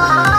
啊